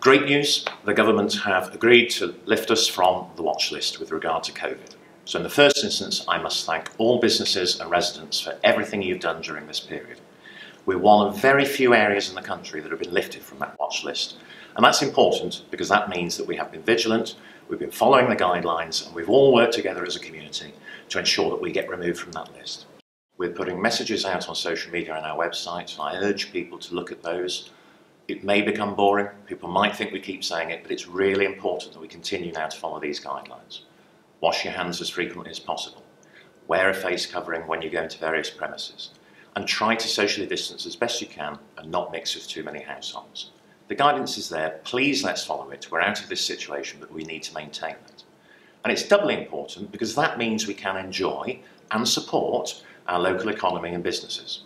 Great news, the government have agreed to lift us from the watch list with regard to COVID. So in the first instance, I must thank all businesses and residents for everything you've done during this period. We're one of very few areas in the country that have been lifted from that watch list. And that's important because that means that we have been vigilant, we've been following the guidelines, and we've all worked together as a community to ensure that we get removed from that list. We're putting messages out on social media and our website, and I urge people to look at those it may become boring, people might think we keep saying it, but it's really important that we continue now to follow these guidelines. Wash your hands as frequently as possible. Wear a face covering when you go into various premises. And try to socially distance as best you can and not mix with too many households. The guidance is there, please let's follow it. We're out of this situation, but we need to maintain it. And it's doubly important because that means we can enjoy and support our local economy and businesses.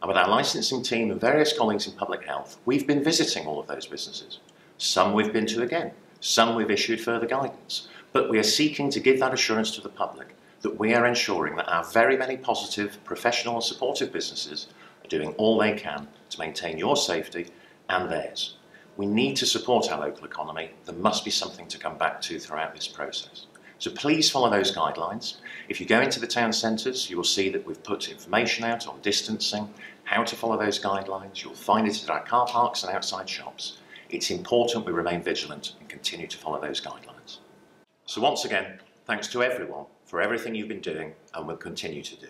And with our licensing team and various colleagues in public health, we've been visiting all of those businesses. Some we've been to again, some we've issued further guidance. But we are seeking to give that assurance to the public that we are ensuring that our very many positive, professional and supportive businesses are doing all they can to maintain your safety and theirs. We need to support our local economy. There must be something to come back to throughout this process. So please follow those guidelines. If you go into the town centres, you will see that we've put information out on distancing, how to follow those guidelines. You'll find it at our car parks and outside shops. It's important we remain vigilant and continue to follow those guidelines. So once again, thanks to everyone for everything you've been doing and will continue to do.